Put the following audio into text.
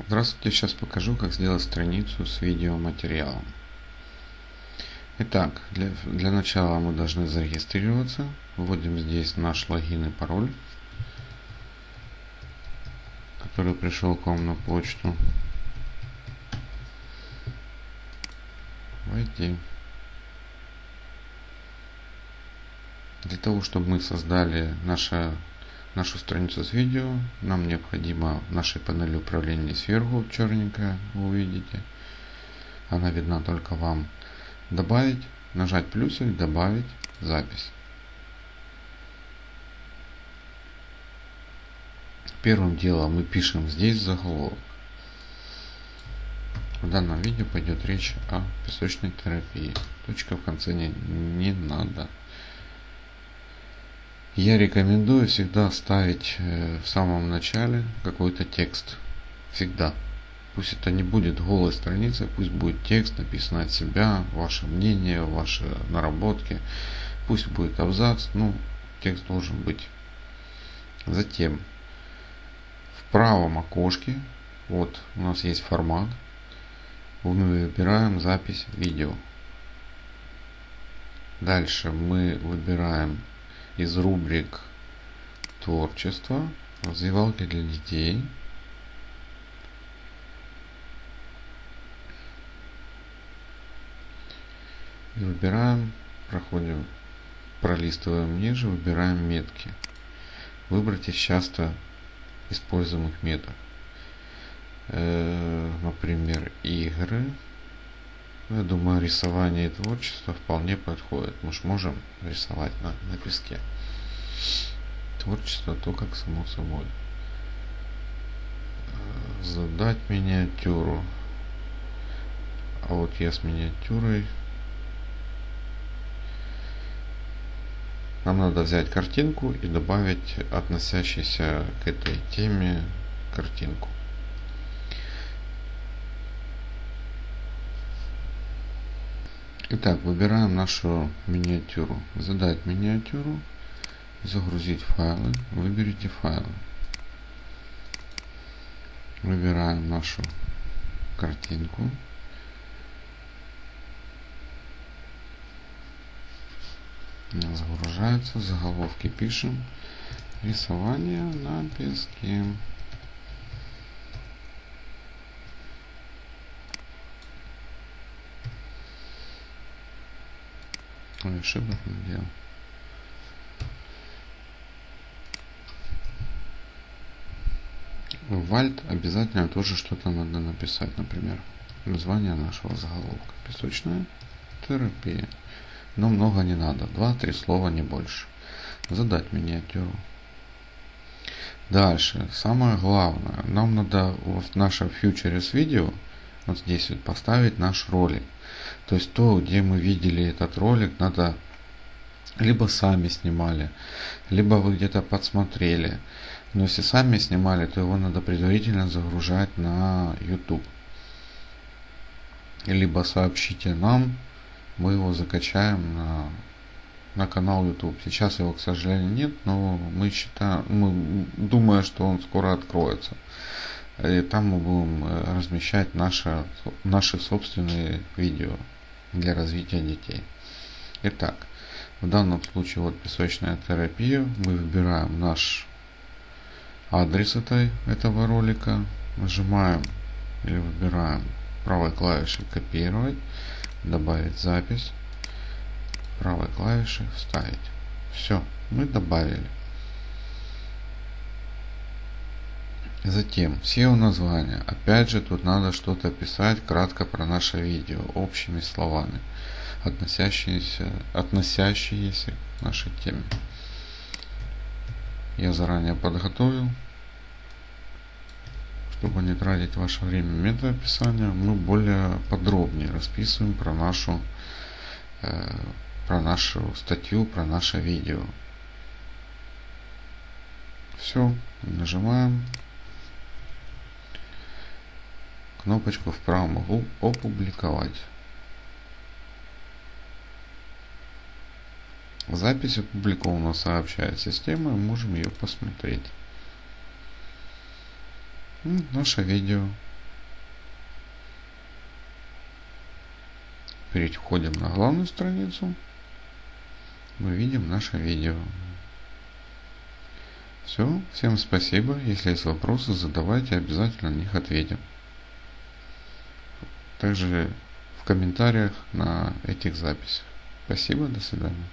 Здравствуйте, сейчас покажу, как сделать страницу с видеоматериалом. Итак, для, для начала мы должны зарегистрироваться. Вводим здесь наш логин и пароль, который пришел к вам на почту. Войти. Для того, чтобы мы создали наше нашу страницу с видео. Нам необходимо в нашей панели управления сверху черненькая, вы увидите. Она видна только вам. Добавить, нажать плюсик, добавить запись. Первым делом мы пишем здесь заголовок. В данном видео пойдет речь о песочной терапии. Точка в конце не, не надо. Я рекомендую всегда ставить э, в самом начале какой-то текст. Всегда. Пусть это не будет голой страницы, пусть будет текст, написано от себя, ваше мнение, ваши наработки. Пусть будет абзац, ну, текст должен быть. Затем в правом окошке, вот у нас есть формат, мы выбираем запись видео. Дальше мы выбираем из рубрик творчество, развивалки для детей. И выбираем, проходим, пролистываем ниже, выбираем метки. Выбрать из часто используемых меток. Э, например, игры, я думаю, рисование и творчество вполне подходит. Мы же можем рисовать на, на песке. Творчество то как само собой. Э, задать миниатюру. А вот я с миниатюрой. Нам надо взять картинку и добавить относящийся к этой теме картинку. Итак, выбираем нашу миниатюру. Задать миниатюру, загрузить файлы. Выберите файлы. Выбираем нашу картинку. Загружается, заголовки пишем. Рисование на песке. Ой, ошибок не делал. В Alt обязательно тоже что-то надо написать, например, название нашего заголовка. Песочная терапия. Но много не надо, два-три слова, не больше. Задать миниатюру. Дальше, самое главное, нам надо в нашем фьючере с видео, вот здесь вот поставить наш ролик. То есть то, где мы видели этот ролик, надо либо сами снимали, либо вы где-то подсмотрели. Но если сами снимали, то его надо предварительно загружать на YouTube. Либо сообщите нам, мы его закачаем на, на канал YouTube. Сейчас его, к сожалению, нет, но мы считаем, мы думаем, что он скоро откроется. И там мы будем э, размещать наши, наши собственные видео для развития детей. Итак, в данном случае вот песочная терапия. Мы выбираем наш адрес этой, этого ролика. Нажимаем или выбираем правой клавишей копировать, добавить запись, правой клавишей вставить. Все, мы добавили. Затем SEO название. Опять же тут надо что-то писать кратко про наше видео общими словами, относящиеся, относящиеся к нашей теме. Я заранее подготовил. Чтобы не тратить ваше время метаописания, мы более подробнее расписываем про нашу, э, про нашу статью, про наше видео. Все, нажимаем кнопочку в правом углу «Опубликовать». Запись опубликована, сообщает система, и можем ее посмотреть. Ну, наше видео. Переходим на главную страницу. Мы видим наше видео. Все, всем спасибо. Если есть вопросы, задавайте, обязательно на них ответим. Также в комментариях на этих записях. Спасибо, до свидания.